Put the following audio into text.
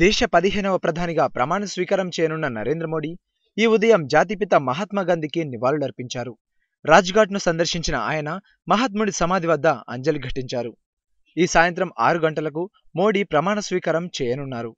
దేశ పదిహేనవ ప్రధానిగా ప్రమాణ స్వీకారం చేయనున్న నరేంద్ర మోడీ ఈ ఉదయం జాతిపిత మహాత్మా గాంధీకి నివాళులర్పించారు. రాజ్ఘాట్ను సందర్శించిన ఆయన మహాత్ముడి సమాధి వద్ద అంజలి ఘటించారు. ఈ సాయంత్రం ఆరు గంటలకు మోడీ ప్రమాణ స్వీకారం చేయనున్నారు.